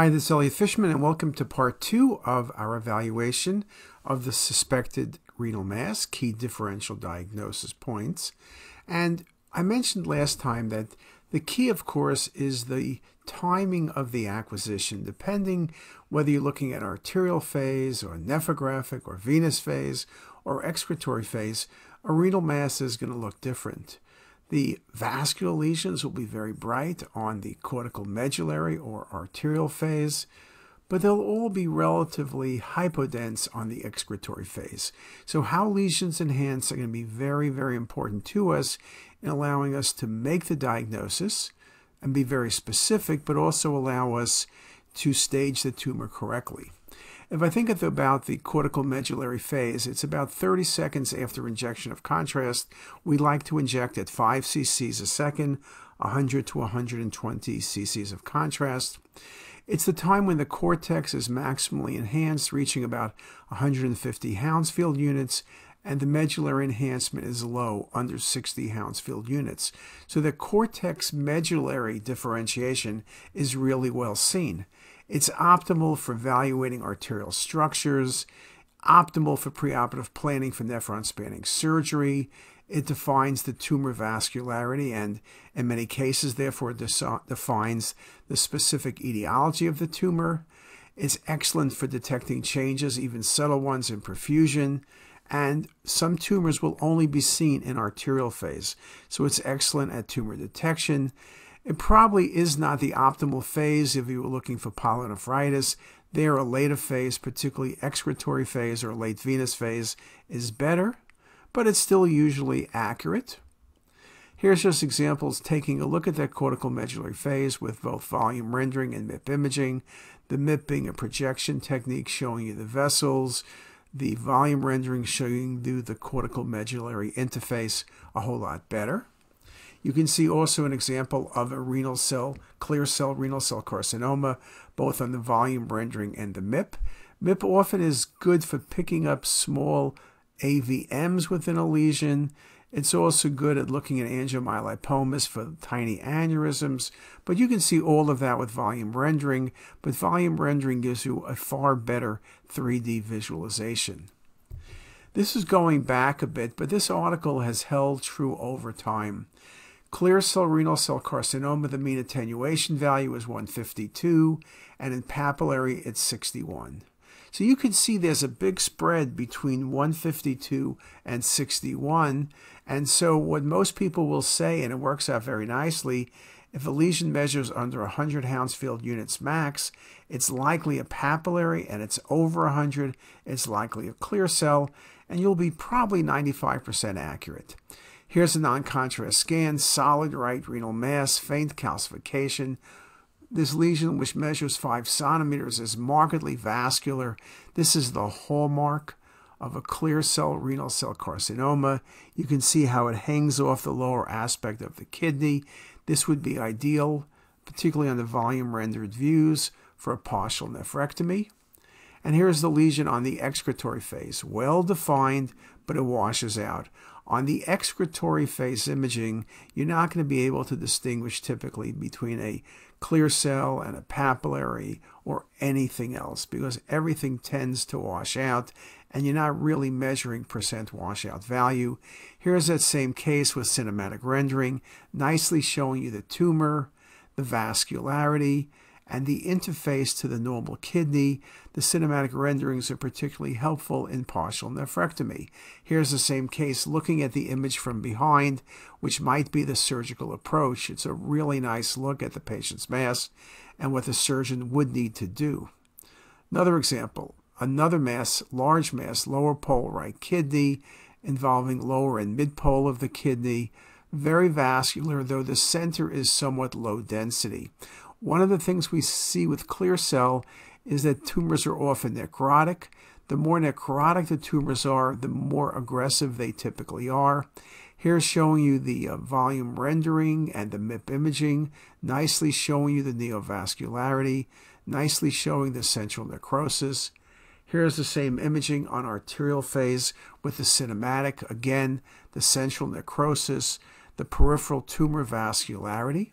Hi, this is Elliot Fishman, and welcome to part two of our evaluation of the suspected renal mass, key differential diagnosis points. And I mentioned last time that the key, of course, is the timing of the acquisition, depending whether you're looking at arterial phase or nephrographic or venous phase or excretory phase, a renal mass is going to look different. The vascular lesions will be very bright on the cortical medullary or arterial phase, but they'll all be relatively hypodense on the excretory phase. So how lesions enhance are going to be very, very important to us in allowing us to make the diagnosis and be very specific, but also allow us to stage the tumor correctly. If I think about the cortical medullary phase, it's about 30 seconds after injection of contrast. We like to inject at 5 cc's a second, 100 to 120 cc's of contrast. It's the time when the cortex is maximally enhanced, reaching about 150 Hounsfield units, and the medullary enhancement is low, under 60 Hounsfield units. So the cortex medullary differentiation is really well seen. It's optimal for evaluating arterial structures, optimal for preoperative planning for nephron sparing surgery. It defines the tumor vascularity and, in many cases, therefore, defines the specific etiology of the tumor. It's excellent for detecting changes, even subtle ones, in perfusion. And some tumors will only be seen in arterial phase. So it's excellent at tumor detection. It probably is not the optimal phase if you were looking for pyelonephritis. There, a later phase, particularly excretory phase or late venous phase, is better, but it's still usually accurate. Here's just examples taking a look at that cortical medullary phase with both volume rendering and MIP imaging. The MIP being a projection technique showing you the vessels, the volume rendering showing you the cortical medullary interface a whole lot better. You can see also an example of a renal cell, clear cell renal cell carcinoma, both on the volume rendering and the MIP. MIP often is good for picking up small AVMs within a lesion. It's also good at looking at angiomyolipomas for tiny aneurysms, but you can see all of that with volume rendering, but volume rendering gives you a far better 3D visualization. This is going back a bit, but this article has held true over time. Clear cell renal cell carcinoma, the mean attenuation value is 152, and in papillary, it's 61. So you can see there's a big spread between 152 and 61. And so what most people will say, and it works out very nicely, if a lesion measures under 100 Hounsfield units max, it's likely a papillary, and it's over 100, it's likely a clear cell, and you'll be probably 95% accurate. Here's a non-contrast scan, solid right renal mass, faint calcification. This lesion, which measures 5 centimeters, is markedly vascular. This is the hallmark of a clear cell renal cell carcinoma. You can see how it hangs off the lower aspect of the kidney. This would be ideal, particularly on the volume rendered views, for a partial nephrectomy. And here's the lesion on the excretory phase, well defined, but it washes out. On the excretory phase imaging, you're not going to be able to distinguish typically between a clear cell and a papillary or anything else because everything tends to wash out and you're not really measuring percent washout value. Here's that same case with cinematic rendering, nicely showing you the tumor, the vascularity, and the interface to the normal kidney, the cinematic renderings are particularly helpful in partial nephrectomy. Here's the same case looking at the image from behind, which might be the surgical approach. It's a really nice look at the patient's mass and what the surgeon would need to do. Another example, another mass, large mass, lower pole right kidney, involving lower and mid pole of the kidney, very vascular, though the center is somewhat low density. One of the things we see with clear cell is that tumors are often necrotic. The more necrotic the tumors are, the more aggressive they typically are. Here's showing you the uh, volume rendering and the MIP imaging, nicely showing you the neovascularity, nicely showing the central necrosis. Here's the same imaging on arterial phase with the cinematic, again, the central necrosis, the peripheral tumor vascularity.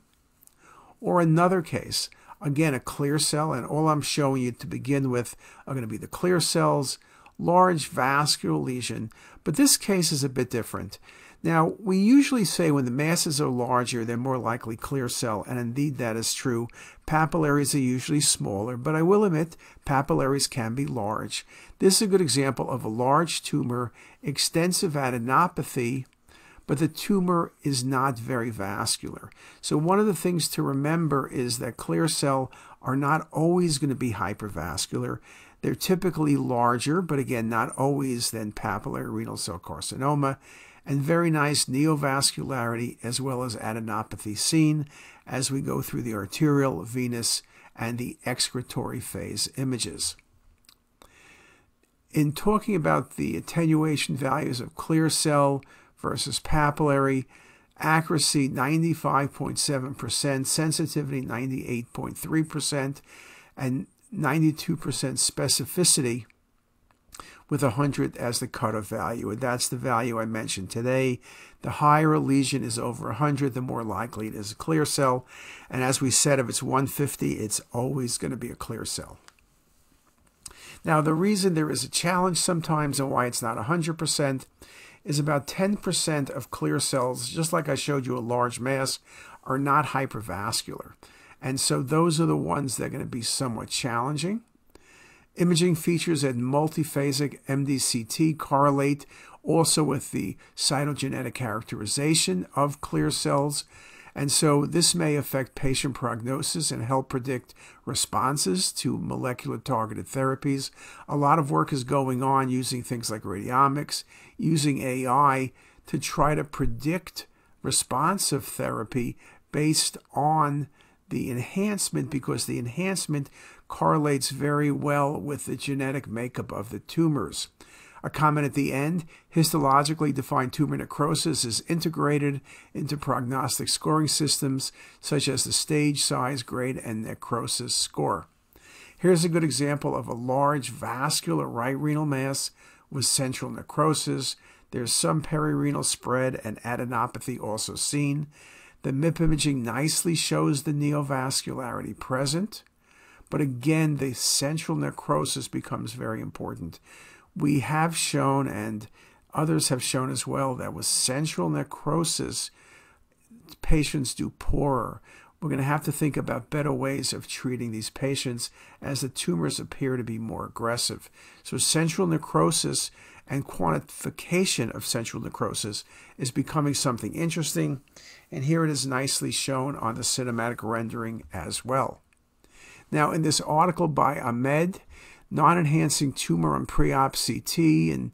Or another case, Again, a clear cell, and all I'm showing you to begin with are going to be the clear cells, large vascular lesion, but this case is a bit different. Now, we usually say when the masses are larger, they're more likely clear cell, and indeed that is true. Papillaries are usually smaller, but I will admit papillaries can be large. This is a good example of a large tumor, extensive adenopathy, but the tumor is not very vascular. So one of the things to remember is that clear cell are not always going to be hypervascular. They're typically larger, but again, not always than papillary renal cell carcinoma, and very nice neovascularity as well as adenopathy seen as we go through the arterial, venous, and the excretory phase images. In talking about the attenuation values of clear cell versus papillary, accuracy 95.7%, sensitivity 98.3%, and 92% specificity with 100 as the cutoff value. And that's the value I mentioned today. The higher a lesion is over 100, the more likely it is a clear cell. And as we said, if it's 150, it's always going to be a clear cell. Now, the reason there is a challenge sometimes and why it's not 100% is about 10% of clear cells, just like I showed you a large mass, are not hypervascular. And so those are the ones that are going to be somewhat challenging. Imaging features at multiphasic MDCT correlate also with the cytogenetic characterization of clear cells. And so this may affect patient prognosis and help predict responses to molecular targeted therapies. A lot of work is going on using things like radiomics, using AI to try to predict responsive therapy based on the enhancement because the enhancement correlates very well with the genetic makeup of the tumors. A comment at the end histologically defined tumor necrosis is integrated into prognostic scoring systems such as the stage, size, grade, and necrosis score. Here's a good example of a large vascular right renal mass with central necrosis. There's some perirenal spread and adenopathy also seen. The MIP imaging nicely shows the neovascularity present. But again, the central necrosis becomes very important. We have shown, and others have shown as well, that with central necrosis, patients do poorer. We're going to have to think about better ways of treating these patients as the tumors appear to be more aggressive. So, central necrosis and quantification of central necrosis is becoming something interesting. And here it is nicely shown on the cinematic rendering as well. Now, in this article by Ahmed, non-enhancing tumor on pre-op CT in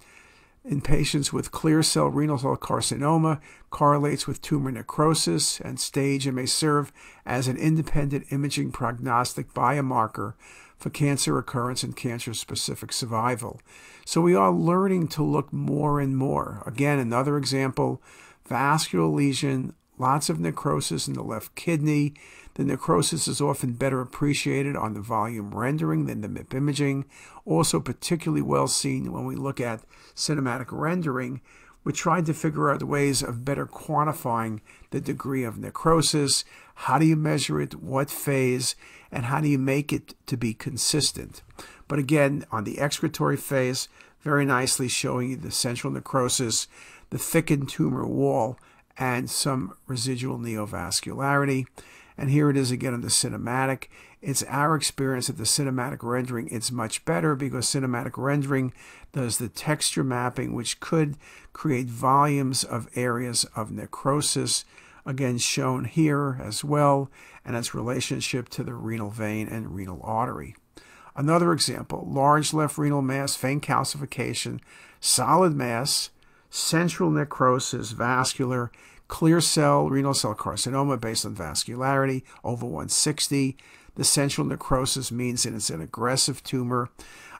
patients with clear cell renal cell carcinoma correlates with tumor necrosis and stage and may serve as an independent imaging prognostic biomarker for cancer recurrence and cancer specific survival. So we are learning to look more and more. Again, another example vascular lesion, lots of necrosis in the left kidney. The necrosis is often better appreciated on the volume rendering than the MIP imaging. Also, particularly well seen when we look at cinematic rendering. We tried to figure out ways of better quantifying the degree of necrosis. How do you measure it? What phase? And how do you make it to be consistent? But again, on the excretory phase, very nicely showing you the central necrosis, the thickened tumor wall, and some residual neovascularity. And here it is again in the cinematic. It's our experience that the cinematic rendering it's much better because cinematic rendering does the texture mapping, which could create volumes of areas of necrosis, again shown here as well, and its relationship to the renal vein and renal artery. Another example, large left renal mass, vein calcification, solid mass, central necrosis, vascular, clear cell renal cell carcinoma based on vascularity over 160. The central necrosis means that it's an aggressive tumor.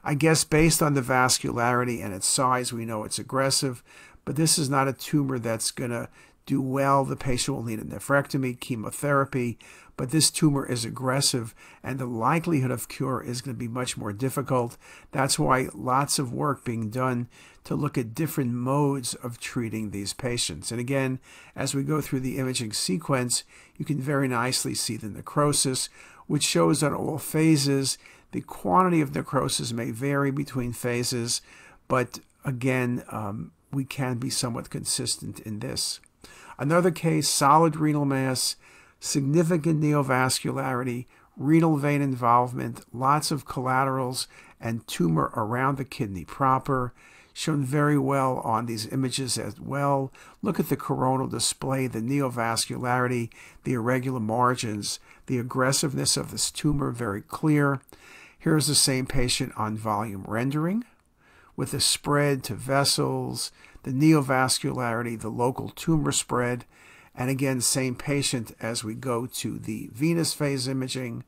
I guess based on the vascularity and its size, we know it's aggressive, but this is not a tumor that's going to do well. The patient will need a nephrectomy, chemotherapy, but this tumor is aggressive and the likelihood of cure is going to be much more difficult. That's why lots of work being done to look at different modes of treating these patients. And again, as we go through the imaging sequence, you can very nicely see the necrosis. which shows on all phases. The quantity of necrosis may vary between phases, but again, um, we can be somewhat consistent in this. Another case, solid renal mass, significant neovascularity, renal vein involvement, lots of collaterals, and tumor around the kidney proper shown very well on these images as well. Look at the coronal display, the neovascularity, the irregular margins, the aggressiveness of this tumor very clear. Here's the same patient on volume rendering with the spread to vessels, the neovascularity, the local tumor spread, and again, same patient as we go to the venous phase imaging,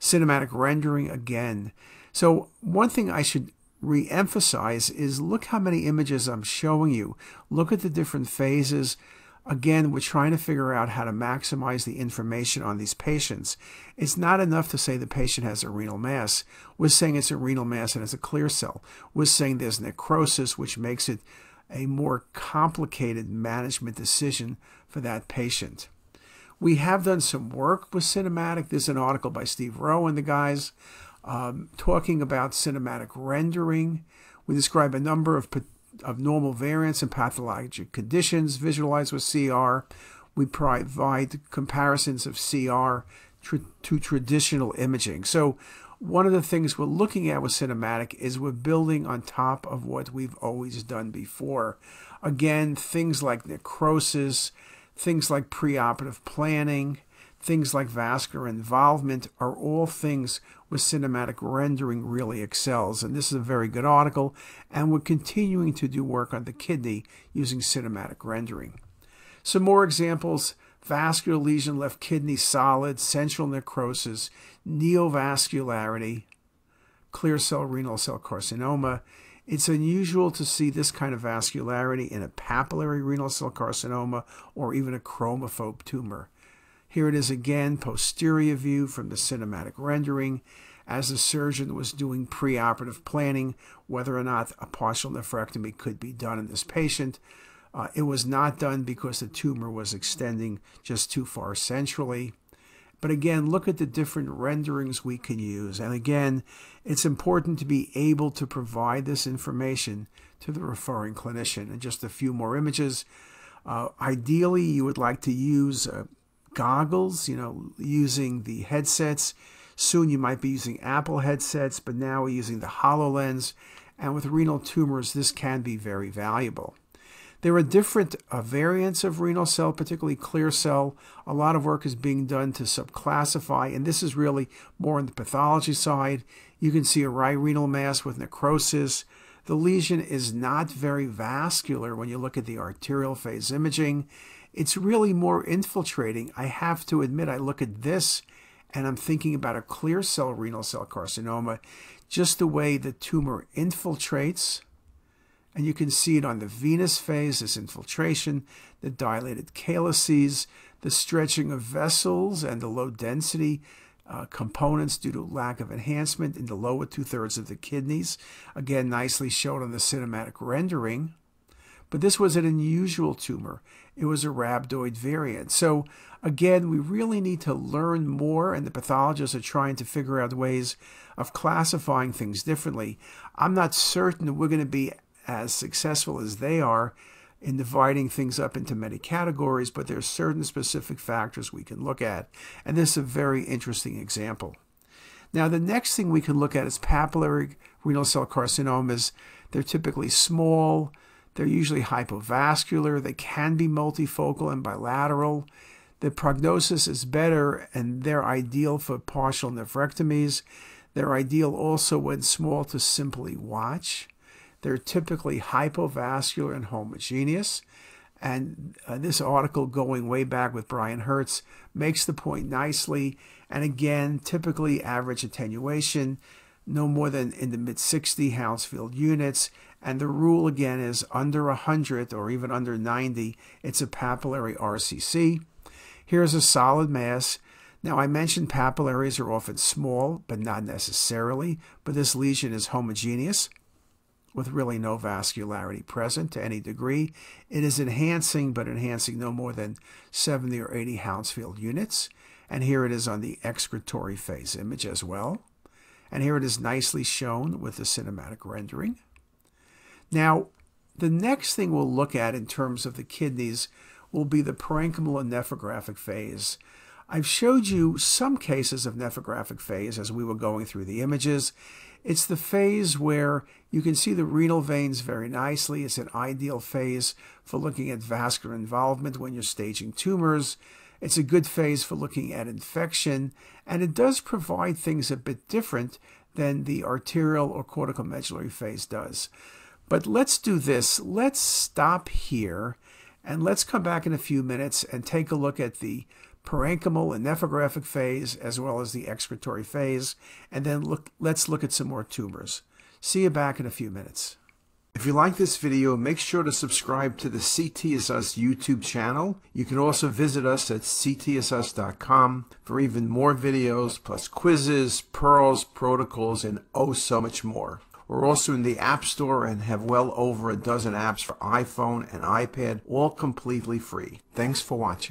cinematic rendering again. So one thing I should re-emphasize is look how many images I'm showing you. Look at the different phases. Again, we're trying to figure out how to maximize the information on these patients. It's not enough to say the patient has a renal mass. We're saying it's a renal mass and it's a clear cell. We're saying there's necrosis, which makes it a more complicated management decision for that patient. We have done some work with cinematic. There's an article by Steve Rowe and the guys um, talking about cinematic rendering. We describe a number of, of normal variants and pathologic conditions visualized with CR. We provide comparisons of CR to traditional imaging. So one of the things we're looking at with cinematic is we're building on top of what we've always done before. Again, things like necrosis, things like preoperative planning, things like vascular involvement are all things where cinematic rendering really excels. And this is a very good article, and we're continuing to do work on the kidney using cinematic rendering. Some more examples vascular lesion left kidney solid, central necrosis, neovascularity, clear cell renal cell carcinoma. It's unusual to see this kind of vascularity in a papillary renal cell carcinoma or even a chromophobe tumor. Here it is again, posterior view from the cinematic rendering as the surgeon was doing preoperative planning whether or not a partial nephrectomy could be done in this patient. Uh, it was not done because the tumor was extending just too far centrally. But again, look at the different renderings we can use. And again, it's important to be able to provide this information to the referring clinician. And just a few more images. Uh, ideally, you would like to use uh, goggles, you know, using the headsets. Soon you might be using Apple headsets, but now we're using the HoloLens. And with renal tumors, this can be very valuable. There are different uh, variants of renal cell, particularly clear cell. A lot of work is being done to subclassify, and this is really more on the pathology side. You can see a renal mass with necrosis. The lesion is not very vascular when you look at the arterial phase imaging. It's really more infiltrating. I have to admit, I look at this and I'm thinking about a clear cell renal cell carcinoma, just the way the tumor infiltrates. And you can see it on the venous phase, this infiltration, the dilated calyces, the stretching of vessels, and the low density uh, components due to lack of enhancement in the lower two thirds of the kidneys. Again, nicely shown on the cinematic rendering. But this was an unusual tumor. It was a rhabdoid variant. So again, we really need to learn more, and the pathologists are trying to figure out ways of classifying things differently. I'm not certain that we're going to be as successful as they are in dividing things up into many categories, but there are certain specific factors we can look at. And this is a very interesting example. Now, the next thing we can look at is papillary renal cell carcinomas. They're typically small, they're usually hypovascular. They can be multifocal and bilateral. The prognosis is better and they're ideal for partial nephrectomies. They're ideal also when small to simply watch. They're typically hypovascular and homogeneous. And uh, this article, going way back with Brian Herts, makes the point nicely. And again, typically average attenuation, no more than in the mid 60 Hounsfield units. And the rule again is under 100 or even under 90, it's a papillary RCC. Here's a solid mass. Now, I mentioned papillaries are often small, but not necessarily, but this lesion is homogeneous with really no vascularity present to any degree. It is enhancing, but enhancing no more than 70 or 80 Hounsfield units. And here it is on the excretory phase image as well. And here it is nicely shown with the cinematic rendering. Now, the next thing we'll look at in terms of the kidneys will be the parenchymal and nephrographic phase. I've showed you some cases of nephrographic phase as we were going through the images. It's the phase where you can see the renal veins very nicely. It's an ideal phase for looking at vascular involvement when you're staging tumors. It's a good phase for looking at infection, and it does provide things a bit different than the arterial or corticomedullary phase does. But let's do this. Let's stop here and let's come back in a few minutes and take a look at the parenchymal and nephrographic phase as well as the excretory phase. And then look, let's look at some more tumors. See you back in a few minutes. If you like this video, make sure to subscribe to the CTisus YouTube channel. You can also visit us at ctisus.com for even more videos, plus quizzes, pearls, protocols, and oh so much more. We're also in the App Store and have well over a dozen apps for iPhone and iPad, all completely free. Thanks for watching.